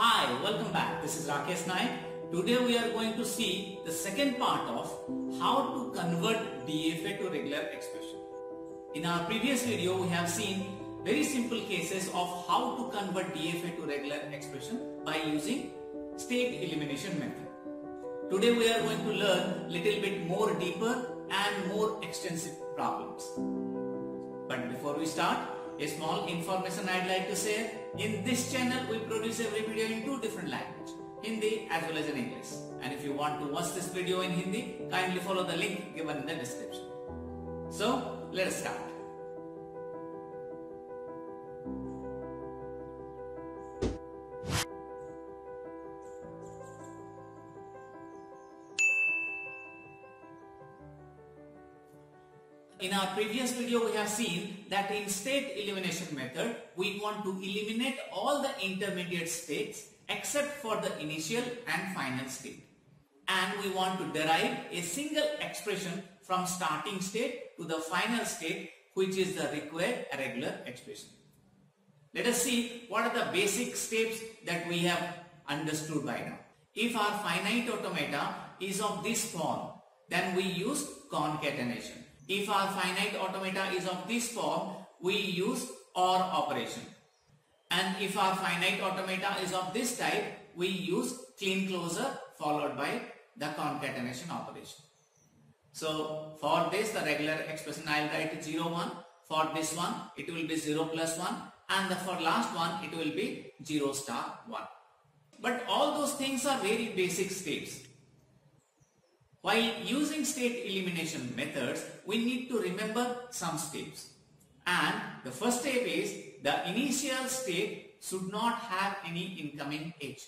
Hi, welcome back. This is Rakesh Naik. Today we are going to see the second part of how to convert DFA to regular expression. In our previous video, we have seen very simple cases of how to convert DFA to regular expression by using state elimination method. Today we are going to learn little bit more deeper and more extensive problems. But before we start, a small information I'd like to share. In this channel, we produce every video in two different languages, Hindi as well as in English. And if you want to watch this video in Hindi, kindly follow the link given in the description. So, let us start. In our previous video, we have seen that in state elimination method, we want to eliminate all the intermediate states except for the initial and final state. And we want to derive a single expression from starting state to the final state, which is the required regular expression. Let us see what are the basic steps that we have understood by now. If our finite automata is of this form, then we use concatenation. If our finite automata is of this form, we use OR operation. And if our finite automata is of this type, we use Kleene closure followed by the concatenation operation. So for this the regular expression I will write 0 1. For this one it will be 0 plus 1 and for last one it will be 0 star 1. But all those things are very basic steps. While using state elimination methods, we need to remember some steps. And the first step is the initial state should not have any incoming edge.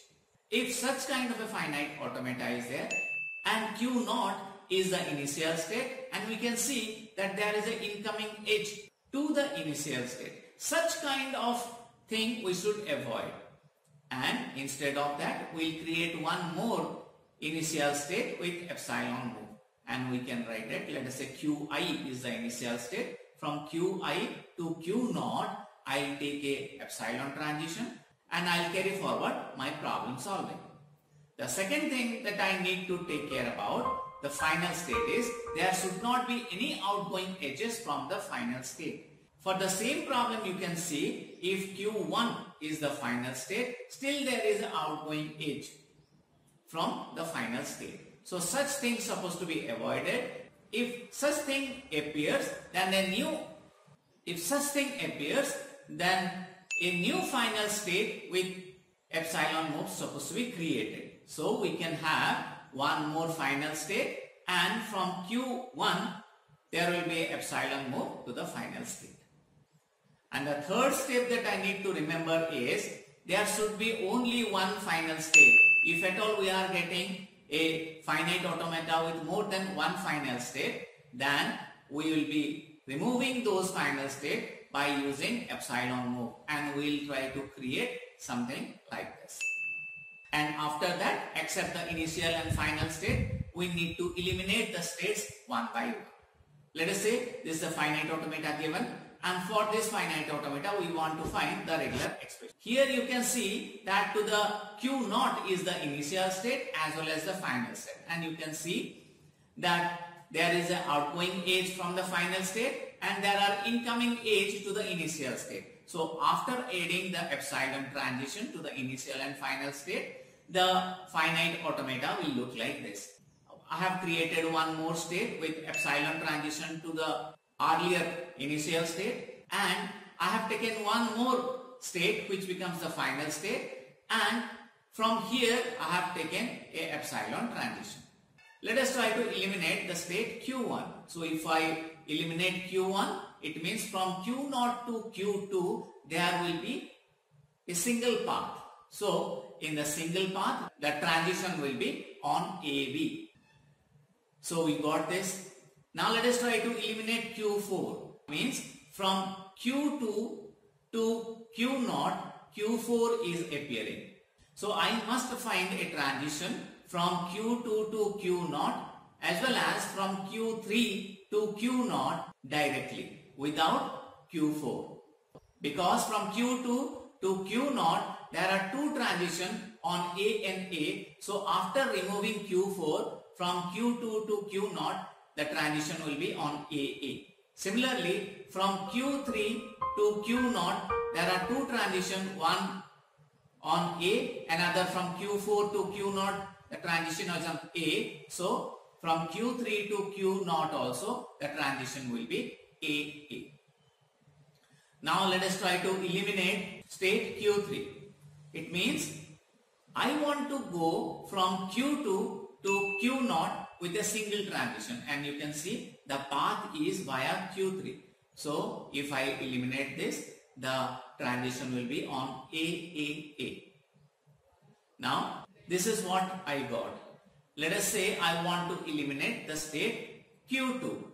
If such kind of a finite automata is there and Q naught is the initial state and we can see that there is an incoming edge to the initial state. Such kind of thing we should avoid. And instead of that, we'll create one more initial state with epsilon move and we can write it let us say qi is the initial state from qi to q naught I'll take a epsilon transition and I'll carry forward my problem solving. The second thing that I need to take care about the final state is there should not be any outgoing edges from the final state. For the same problem you can see if q1 is the final state still there is an outgoing edge from the final state. So such things supposed to be avoided. If such thing appears, then a new, if such thing appears, then a new final state with epsilon move supposed to be created. So we can have one more final state and from Q1 there will be epsilon move to the final state. And the third step that I need to remember is there should be only one final state if at all we are getting a finite automata with more than one final state, then we will be removing those final state by using epsilon move and we will try to create something like this. And after that, except the initial and final state, we need to eliminate the states one by one. Let us say this is a finite automata given and for this finite automata we want to find the regular expression. Here you can see that to the q naught is the initial state as well as the final state and you can see that there is an outgoing edge from the final state and there are incoming edge to the initial state. So after adding the epsilon transition to the initial and final state the finite automata will look like this. I have created one more state with epsilon transition to the earlier initial state and I have taken one more state which becomes the final state and from here I have taken a epsilon transition. Let us try to eliminate the state q1. So if I eliminate q1 it means from q0 to q2 there will be a single path. So in the single path the transition will be on AB. So we got this now let us try to eliminate Q4. Means from Q2 to Q0, Q4 is appearing. So I must find a transition from Q2 to Q0 as well as from Q3 to Q0 directly without Q4. Because from Q2 to Q0 there are two transitions on A and A. So after removing Q4 from Q2 to Q0, the transition will be on AA. Similarly, from Q3 to Q0, there are two transitions, one on A, another from Q4 to Q0, the transition is on A. So, from Q3 to Q0 also, the transition will be AA. Now, let us try to eliminate state Q3. It means, I want to go from Q2 to Q0 with a single transition and you can see the path is via Q3. So if I eliminate this, the transition will be on AAA. Now this is what I got. Let us say I want to eliminate the state Q2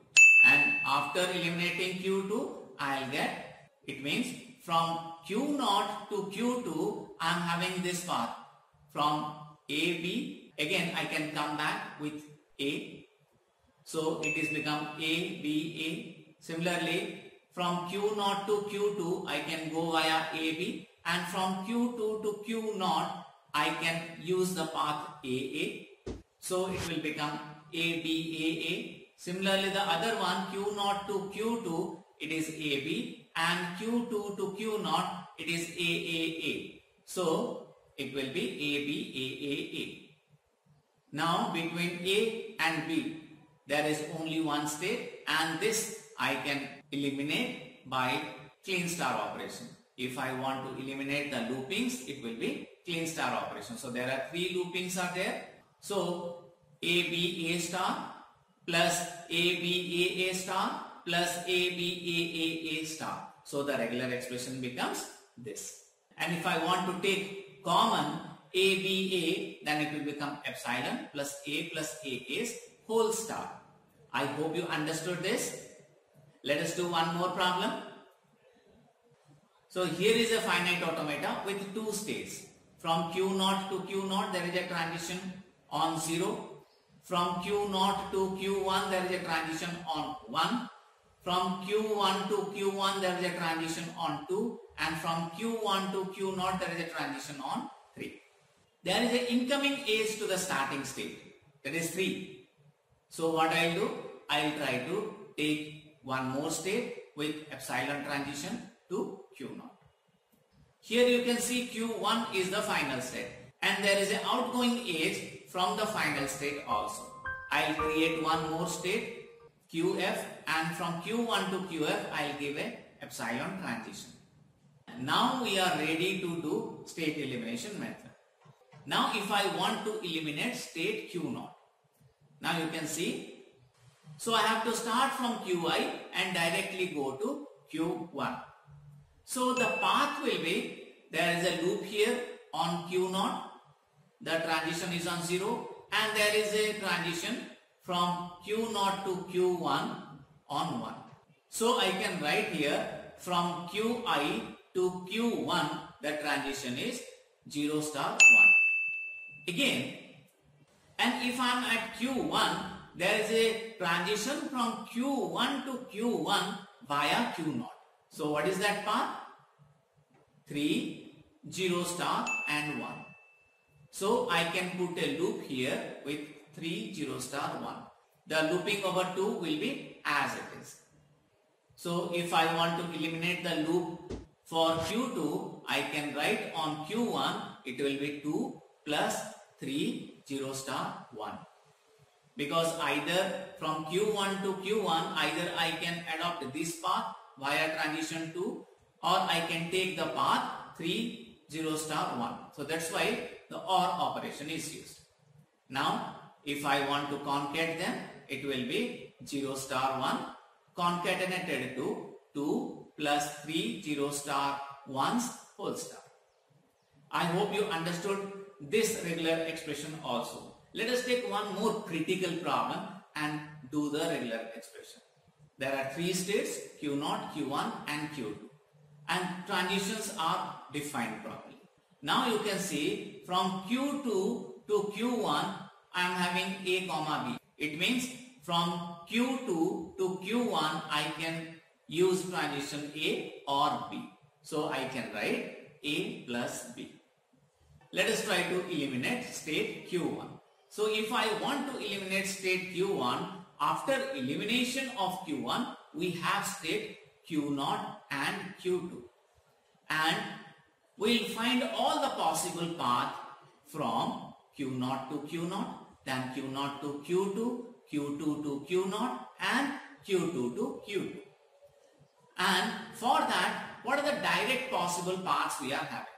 and after eliminating Q2 I'll get it means from Q0 to Q2 I'm having this path from AB again I can come back with A. So it is become A, B, A. Similarly, from Q0 to Q2, I can go via AB and from Q2 to Q0, I can use the path AA. So it will become ABAA. Similarly, the other one Q0 to Q2, it is AB and Q2 to Q0, it is AAA. So it will be ABAAA. Now between A and B there is only one state and this I can eliminate by Kleene star operation. If I want to eliminate the loopings it will be Kleene star operation. So there are three loopings are there. So A B A star plus A star plus A star. So the regular expression becomes this. And if I want to take common ABA, then it will become epsilon plus A plus AA's whole star. I hope you understood this. Let us do one more problem. So here is a finite automata with two states. From Q0 to Q0 there is a transition on 0. From Q0 to Q1 there is a transition on 1. From Q1 to Q1 there is a transition on 2 and from Q1 to Q0 there is a transition on 3 there is an incoming age to the starting state. That is 3. So what I'll do? I'll try to take one more state with epsilon transition to Q0. Here you can see Q1 is the final state and there is an outgoing age from the final state also. I'll create one more state QF and from Q1 to QF I'll give a epsilon transition. Now we are ready to do state elimination method. Now if I want to eliminate state Q0. Now you can see. So I have to start from Qi and directly go to Q1. So the path will be, there is a loop here on Q0. The transition is on 0 and there is a transition from Q0 to Q1 on 1. So I can write here from Qi to Q1 the transition is 0 star 1 again and if I am at Q1 there is a transition from Q1 to Q1 via Q0. So what is that path? 3, 0 star and 1. So I can put a loop here with 3, 0 star 1. The looping over 2 will be as it is. So if I want to eliminate the loop for Q2, I can write on Q1 it will be 2 plus 3, 0 star 1. Because either from Q1 to Q1, either I can adopt this path via transition 2 or I can take the path 3, 0 star 1. So that's why the OR operation is used. Now, if I want to concate them, it will be 0 star 1 concatenated to 2 plus 3 0 star 1's whole star. I hope you understood this regular expression also. Let us take one more critical problem and do the regular expression. There are three states Q0, Q1 and Q2 and transitions are defined properly. Now you can see from Q2 to Q1 I am having A comma B. It means from Q2 to Q1 I can use transition A or B. So I can write A plus B. let us try to eliminate state Q1. So if I want to eliminate state Q1, after elimination of Q1, we have state Q0 and Q2. And we'll find all the possible path from Q0 to Q0, then Q0 to Q2, Q2 to Q0 and Q2 to Q2. And for that, what are the direct possible paths we are having?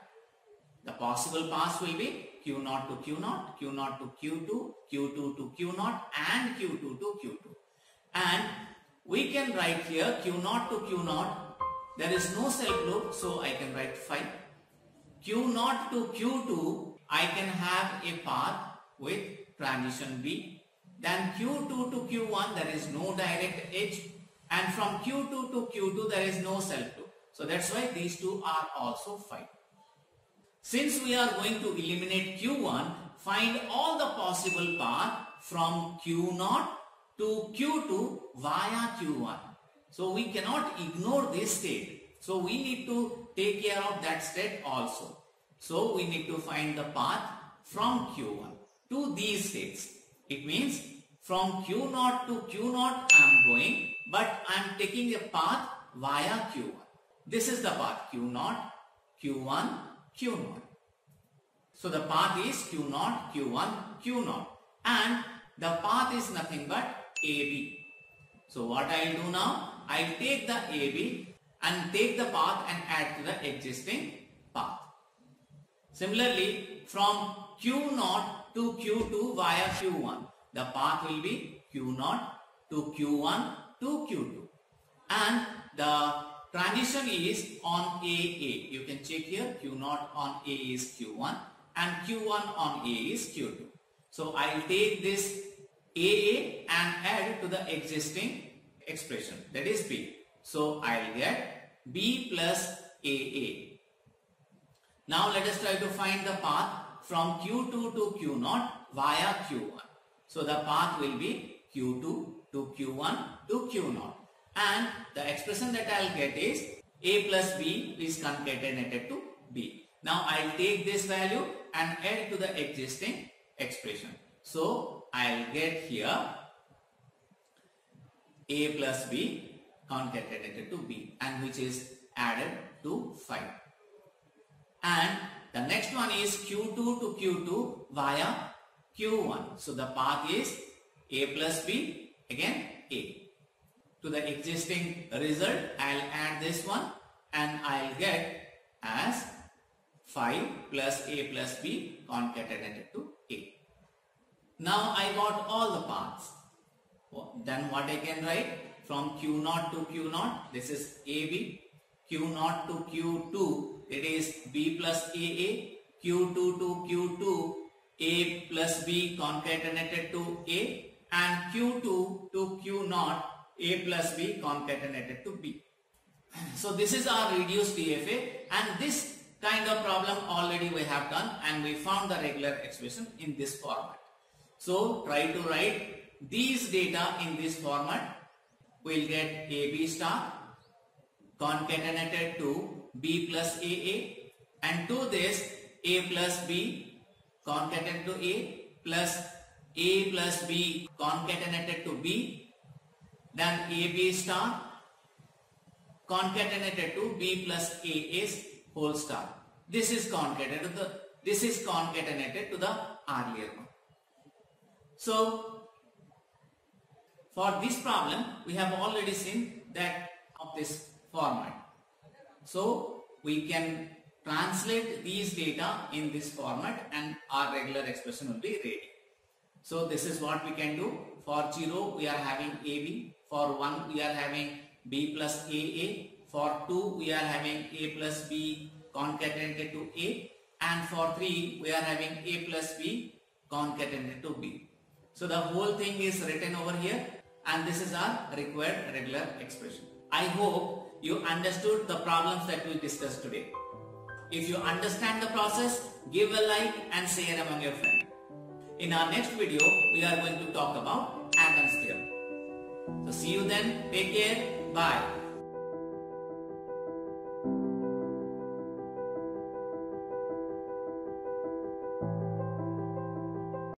The possible paths will be Q0 to Q0, Q0 to Q2, Q2 to Q0 and Q2 to Q2. And we can write here Q0 to Q0. There is no self loop, so I can write phi. Q0 to Q2, I can have a path with transition B. Then Q2 to Q1, there is no direct edge. And from Q2 to Q2, there is no self loop. So that's why these two are also phi. Since we are going to eliminate Q1, find all the possible path from Q0 to Q2 via Q1. So we cannot ignore this state. So we need to take care of that state also. So we need to find the path from Q1 to these states. It means from Q0 to Q0 I am going but I am taking a path via Q1. This is the path Q0, Q1, Q0. So the path is Q0, Q1, Q0 and the path is nothing but AB. So what I will do now, I will take the AB and take the path and add to the existing path. Similarly, from Q0 to Q2 via Q1, the path will be Q0 to Q1 to Q2. And the transition is on AA. You can check here Q0 on A is Q1 and Q1 on A is Q2. So I will take this AA and add to the existing expression that is B. So I will get B plus AA. Now let us try to find the path from Q2 to Q0 via Q1. So the path will be Q2 to Q1 to Q0 and the expression that I will get is A plus B is concatenated to B. Now I will take this value and add to the existing expression. So I'll get here A plus B concatenated to B and which is added to phi. And the next one is Q2 to Q2 via Q1. So the path is A plus B again A. To the existing result I'll add this one and I'll get as phi plus A plus B concatenated to A. Now I got all the paths. Then what I can write? From Q0 to Q0, this is AB. Q0 to Q2, it is B plus AA. Q2 to Q2, A plus B concatenated to A. And Q2 to Q0, A plus B concatenated to B. So this is our reduced DFA and this kind of problem already we have done and we found the regular expression in this format. So try to write these data in this format. We'll get AB star concatenated to B plus AA and to this A plus B concatenated to A plus A plus B concatenated to B then AB star concatenated to B plus A is whole star. This is concatenated to the this is concatenated to the earlier one. So, for this problem, we have already seen that of this format. So, we can translate these data in this format and our regular expression will be ready. So, this is what we can do. For 0, we are having AB. For 1, we are having B plus AA. For 2, we are having A plus B concatenated to A. And for 3, we are having A plus B concatenated to B. So the whole thing is written over here and this is our required regular expression. I hope you understood the problems that we discussed today. If you understand the process, give a like and share among your friends. In our next video, we are going to talk about Arden's theorem. So see you then. Take care. Bye.